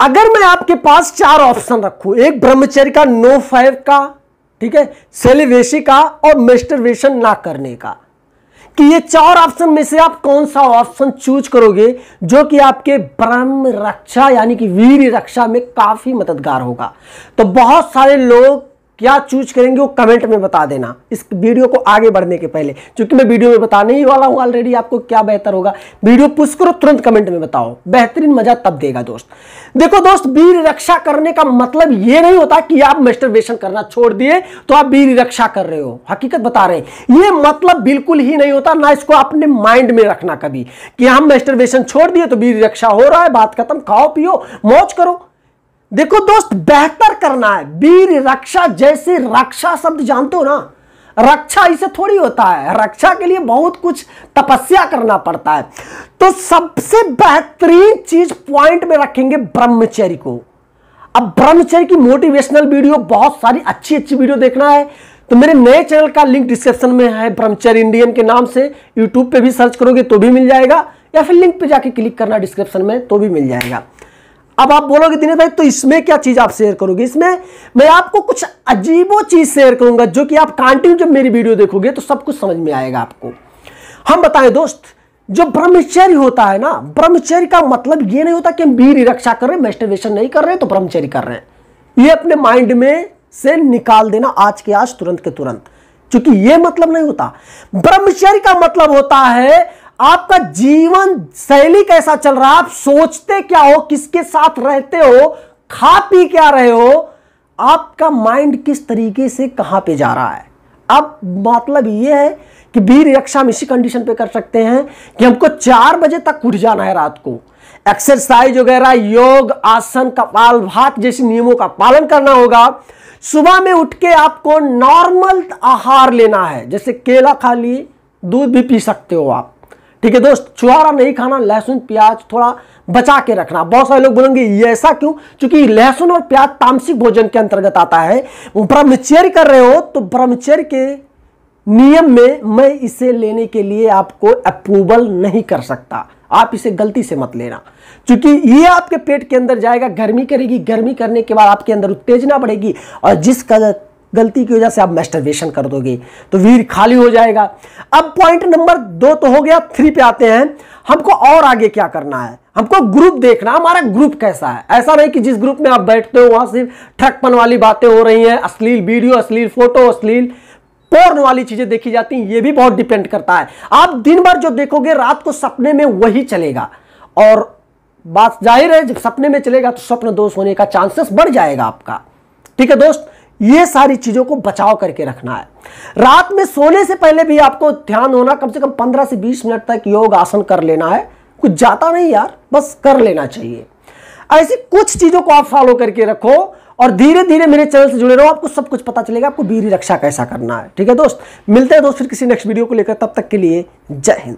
अगर मैं आपके पास चार ऑप्शन रखू, एक ब्रह्मचर्य का, नो फाइव का, ठीक है सेलिवेशी का और मेस्टरवेशन ना करने का। कि ये चार ऑप्शन में से आप कौन सा ऑप्शन चूज़ करोगे, जो कि आपके ब्रह्म रक्षा, यानी कि वीर रक्षा में काफ़ी मददगार होगा। तो बहुत सारे लोग क्या चूज़ करेंगे वो कमेंट में बता देना। इस वीडियो को आगे बढ़ने के पहले। क्योंकि मैं वीडियो में बताने ही वाला हूँ ऑलरेडी आपको क्या बेहतर होगा। वीडियो पुश करो, तुरंत कमेंट में बताओ। बेहतरीन मज़ा तब देगा दोस्त। देखो दोस्त, वीर रक्षा करने का मतलब ये नहीं होता कि आप मेस्टरबेशन करना छोड़ दिए तो आप वीर रक्षा कर रहे हो। हकीकत बता रहे हैं। ये मतलब बिल्कुल ही नहीं होता, ना इसको अपने माइंड में रखना कभी। कि हम मेस्टरबेशन छोड़ दिए तो वीर रक्षा हो रहा है, बात खत्म, खाओ पियो, मौज करो। देखो दोस्त, बेहतर करना है। वीर, रक्षा जैसे रक्षा शब्द जानते हो ना, रक्षा इसे थोड़ी होता है। रक्षा के लिए बहुत कुछ तपस्या करना पड़ता है। तो सबसे बेहतरीन चीज़ पॉइंट में रखेंगे ब्रह्मचर्य को। अब ब्रह्मचर्य की मोटिवेशनल वीडियो बहुत सारी अच्छी अच्छी वीडियो देखना है। तो मेरे नए चैनल का लिंक डिस्क्रिप्शन में है ब्रह्मचर्य इंडियन के नाम से। यूट्यूब पे भी सर्च करोगे तो भी मिल जाएगा। या फिर लिंक पे जाके क्लिक करना डिस्क्रिप्शन में तो भी मिल जाएगा। अब आप बोलोगे, दिनेश भाई तो इसमें क्या चीज़ आप शेयर करोगे? इसमें मैं आपको कुछ अजीबो चीज़ शेयर करूँगा, जो कि आप कंटिन्यू जब मेरी वीडियो देखोगे तो सब कुछ समझ में आएगा आपको। हम बताएँ, दोस्त, जो ब्रह्मचर्य होता है ना, ब्रह्मचर्य का मतलब ये नहीं होता कि हम वीर रक्षा कर रहे हैं मेस्टिवेशन नहीं कर रहे तो ब्रह्मचर्य कर रहे हैं। ये अपने माइंड में से निकाल देना आज के आज, तुरंत के तुरंत। क्योंकि ये मतलब नहीं होता। ब्रह्मचर्य का मतलब होता है आपका जीवन शैली कैसा चल रहा? है आप सोचते क्या हो? किसके साथ रहते हो? खा पी क्या रहे हो? आपका माइंड किस तरीके से कहाँ पे जा रहा है? अब मतलब यह है कि वीर रक्षा हम इसी कंडीशन पे कर सकते हैं कि हमको चार बजे तक उठ जाना है रात को। एक्सरसाइज वगैरह, योग, आसन, कपाल, भात जैसे नियमों का पालन करना होगा। सुबह में उठ के आपको नॉर्मल आहार लेना है। जैसे केला खा लिए, दूध भी पी सकते हो आप। ठीक है दोस्त छुआरा नहीं खाना, लहसुन, प्याज थोड़ा बचा के रखना। बहुत सारे लोग बोलेंगे, ये ऐसा क्यों? क्योंकि लहसुन और प्याज तामसिक भोजन के अंतर्गत आता है। ब्रह्मचर्य कर रहे हो तो ब्रह्मचर्य के नियम में मैं इसे लेने के लिए आपको अप्रूवल नहीं कर सकता। आप इसे गलती से मत लेना। क्योंकि ये आपके पेट के अंदर जाएगा, गर्मी करेगी। गर्मी करने के बाद आपके अंदर उत्तेजना बढ़ेगी और जिस गलती की वजह से आप मेस्टरवेशन कर दोगे तो वीर खाली हो जाएगा। अब पॉइंट नंबर दो तो हो गया थ्री पे आते हैं। हमको और आगे क्या करना है? हमको ग्रुप देखना, हमारा ग्रुप कैसा है? ऐसा नहीं कि जिस ग्रुप में आप बैठते हो, वहाँ सिर्फ़ ठकपन वाली बातें हो रही हैं, अश्लील वीडियो अश्लील फ़ोटो अश्लील पोर्न वाली चीज़ें देखी जाती हैं, ये भी बहुत डिपेंड करता है। आप दिन भर जो देखोगे, रात को सपने में वही चलेगा। और बात ज़ाहिर है, जब सपने में चलेगा तो स्वप्न दोष होने का चांसेस बढ़ जाएगा आपका। ठीक है दोस्त? ये सारी चीज़ों को बचाव करके रखना है। रात में सोने से पहले भी आपको ध्यान होना, कम से कम 15 से 20 मिनट तक योग आसन कर लेना है। कुछ जाता नहीं यार, बस कर लेना चाहिए। ऐसी कुछ चीज़ों को आप फॉलो करके रखो और धीरे धीरे मेरे चैनल से जुड़े रहो, आपको सब कुछ पता चलेगा, आपको वीर रक्षा कैसा करना है। ठीक है दोस्त? मिलते हैं दोस्त फिर किसी नेक्स्ट वीडियो को लेकर, तब तक के लिए जय हिंद।